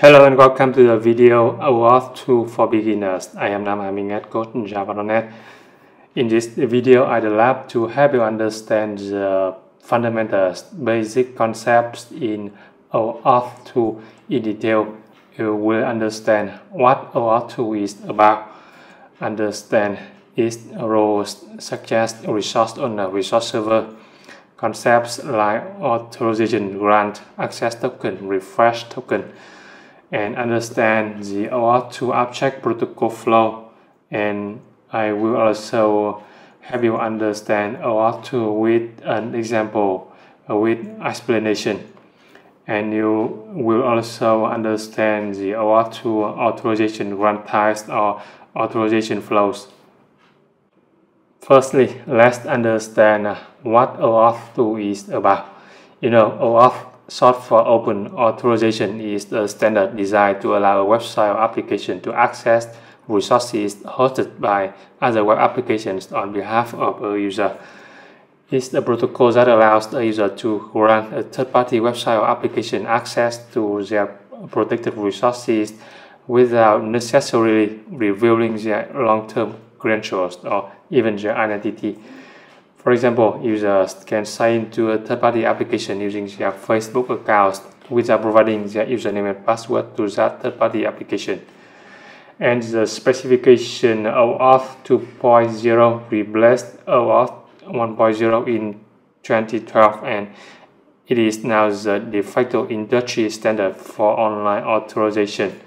Hello and welcome to the video OAuth 2 for beginners. I am Nam Ha Minh at Java.net. In this video, I'd love to help you understand the fundamentals, basic concepts in OAuth 2 in detail. You will understand what OAuth 2 is about, understand its roles such as resource owner, resource server, concepts like authorization grant, access token, refresh token, and understand the OAuth2 abstract protocol flow and I will also help you understand OAuth2 with an example uh, with explanation and you will also understand the OAuth2 authorization grant types or authorization flows. Firstly, let's understand what OAuth2 is about. You know, OAuth short for Open Authorization is a standard designed to allow a website or application to access resources hosted by other web applications on behalf of a user. It's a protocol that allows a user to grant a third-party website or application access to their protected resources without necessarily revealing their long-term credentials or even their identity. For example, users can sign into a third-party application using their Facebook account without providing their username and password to that third-party application. And the specification OAuth 2.0 replaced OAuth 1.0 in 2012 and it is now the de facto industry standard for online authorization.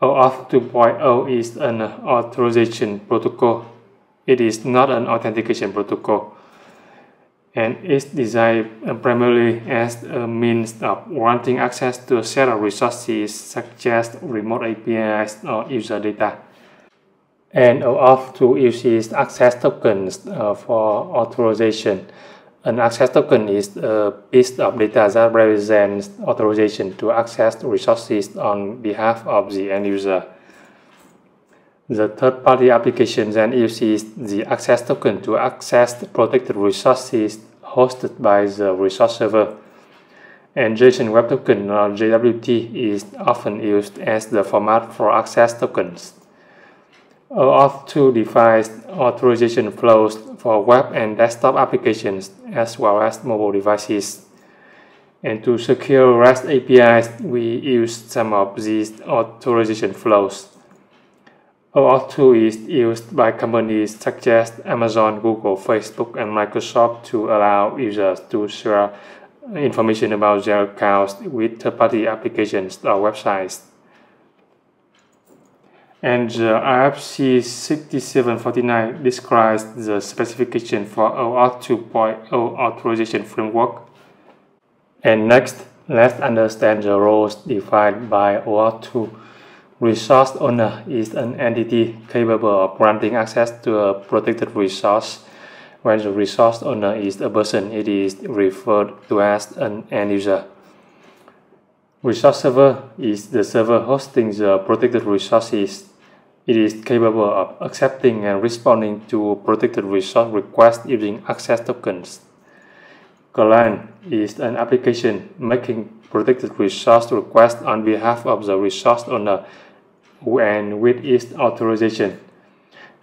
OAuth 2.0 is an authorization protocol it is not an authentication protocol and is designed primarily as a means of granting access to a set of resources such as remote APIs or user data. And OAuth 2 uses access tokens uh, for authorization. An access token is a piece of data that represents authorization to access resources on behalf of the end user. The third-party application then uses the access token to access the protected resources hosted by the resource server. And JSON Web Token or JWT is often used as the format for access tokens. OAuth 2 defines authorization flows for web and desktop applications as well as mobile devices. And to secure REST APIs, we use some of these authorization flows. OAuth2 is used by companies such as Amazon, Google, Facebook, and Microsoft to allow users to share information about their accounts with third-party applications or websites. And the RFC 6749 describes the specification for OAuth 2.0 authorization framework. And next, let's understand the roles defined by OAuth 2 Resource owner is an entity capable of granting access to a protected resource. When the resource owner is a person, it is referred to as an end user. Resource server is the server hosting the protected resources. It is capable of accepting and responding to protected resource requests using access tokens. Client is an application making protected resource requests on behalf of the resource owner and with its authorization.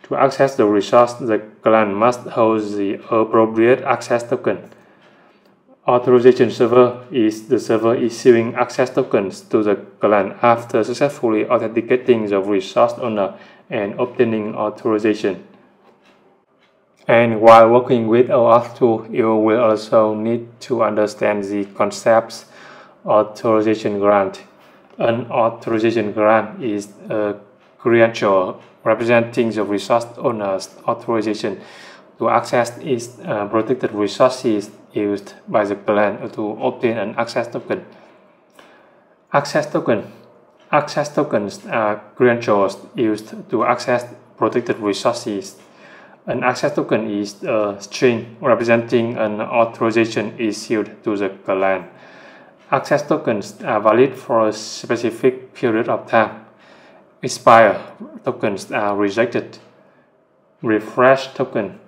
To access the resource, the client must hold the appropriate access token. Authorization server is the server issuing access tokens to the client after successfully authenticating the resource owner and obtaining authorization. And while working with OAuth 2, you will also need to understand the concepts authorization grant an authorization grant is a credential representing the resource owner's authorization to access its uh, protected resources used by the client to obtain an access token. Access token Access tokens are credentials used to access protected resources. An access token is a string representing an authorization issued to the client. Access tokens are valid for a specific period of time. Expire tokens are rejected. Refresh token.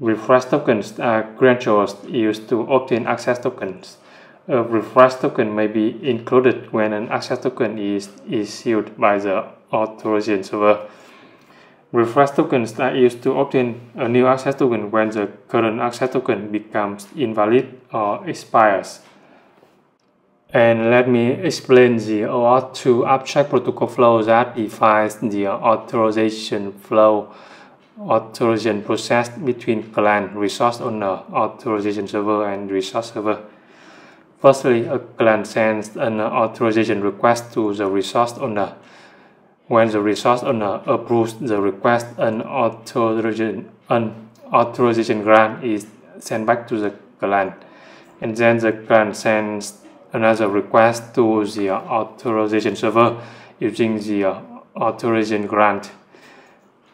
Refresh tokens are credentials used to obtain access tokens. A refresh token may be included when an access token is issued by the authorization server. Refresh tokens are used to obtain a new access token when the current access token becomes invalid or expires. And let me explain the OAuth 2 abstract protocol flow that defines the authorization flow authorization process between client resource owner, authorization server, and resource server. Firstly, a client sends an authorization request to the resource owner. When the resource owner approves the request, an authorization, an authorization grant is sent back to the client. And then the client sends another request to the authorization server using the authorization grant.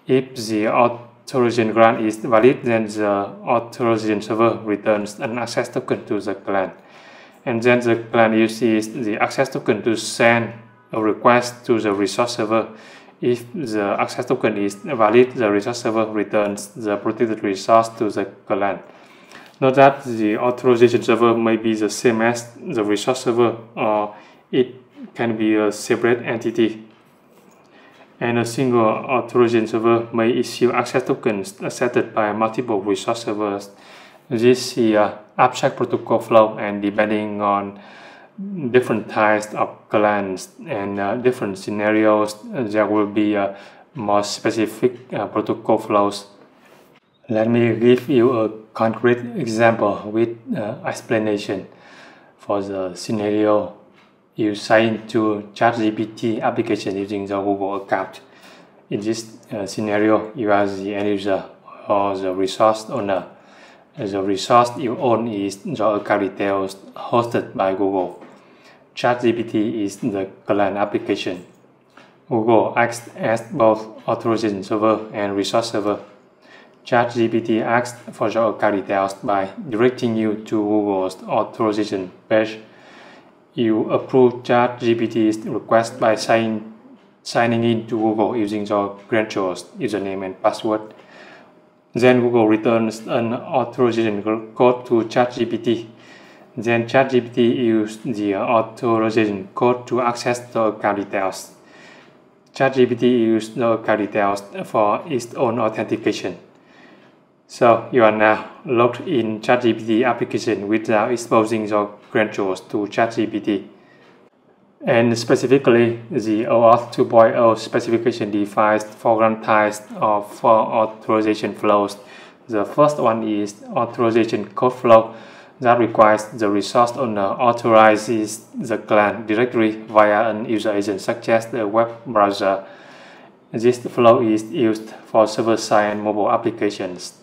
If the authorization grant is valid, then the authorization server returns an access token to the client. And then the client uses the access token to send a request to the resource server. If the access token is valid, the resource server returns the protected resource to the client. Note that the authorization server may be the same as the resource server or it can be a separate entity. And a single authorization server may issue access tokens accepted by multiple resource servers. This is a abstract protocol flow and depending on different types of clients and uh, different scenarios, there will be uh, more specific uh, protocol flows. Let me give you a concrete example with uh, explanation for the scenario you sign to ChatGPT application using the Google account. In this uh, scenario, you are the end user or the resource owner. The resource you own is the account details hosted by Google. ChatGPT is the client application. Google acts as both authorization server and resource server. ChatGPT asks for your account details by directing you to Google's authorization page. You approve ChatGPT's request by sign, signing in to Google using your credentials, username, and password. Then Google returns an authorization code to ChatGPT. Then ChatGPT uses the authorization code to access the account details. ChatGPT uses the account details for its own authentication. So you are now logged in ChatGPT application without exposing your credentials to ChatGPT. And specifically, the OAuth 2.0 specification defines four types of four authorization flows. The first one is authorization code flow that requires the resource owner authorizes the client directly via an user agent such as the web browser. This flow is used for server-side mobile applications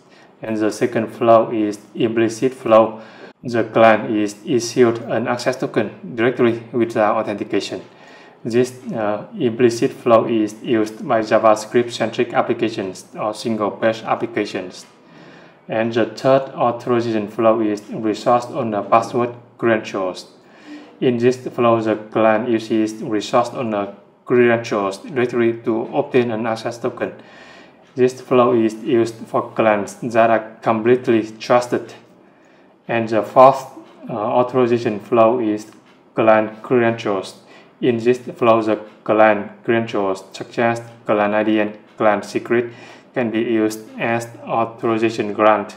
and the second flow is implicit flow. The client is issued an access token directly without authentication. This uh, implicit flow is used by JavaScript-centric applications or single-page applications. And the third authorization flow is resource owner password credentials. In this flow, the client uses resource owner credentials directly to obtain an access token. This flow is used for clients that are completely trusted. And the fourth uh, authorization flow is client credentials. In this flow, the client credentials such as client ID and client secret can be used as authorization grant.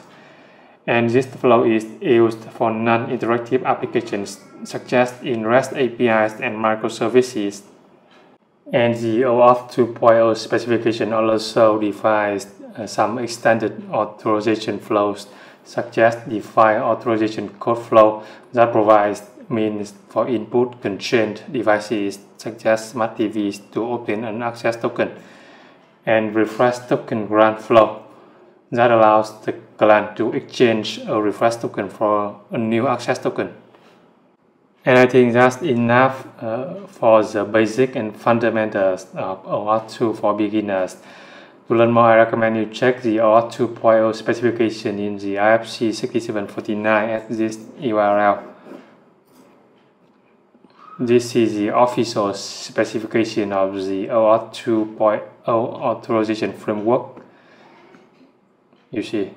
And this flow is used for non-interactive applications such as in REST APIs and microservices. And the OAuth 2.0 specification also defines uh, some extended authorization flows, such as device authorization code flow that provides means for input constrained devices such as smart TVs to obtain an access token, and refresh token grant flow that allows the client to exchange a refresh token for a new access token. And I think that's enough uh, for the basic and fundamentals of OAuth 2 for beginners. To learn more, I recommend you check the OAuth 2.0 specification in the RFC 6749 at this URL. This is the official specification of the OAuth 2.0 authorization framework. You see,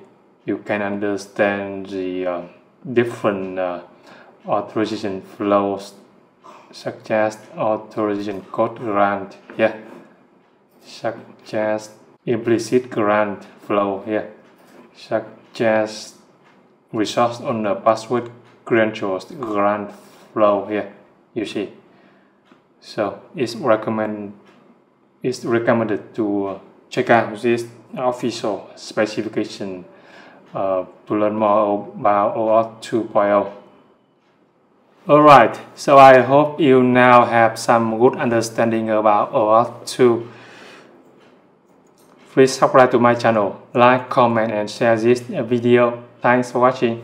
you can understand the uh, different uh, authorization flows as authorization code grant yeah. As implicit grant flow yeah. As resource owner password credentials grant flow here you see. So it's recommend it's recommended to check out this official specification uh, to learn more about OAuth 2.0 Alright, so I hope you now have some good understanding about OAuth 2. Please subscribe to my channel, like, comment and share this video. Thanks for watching.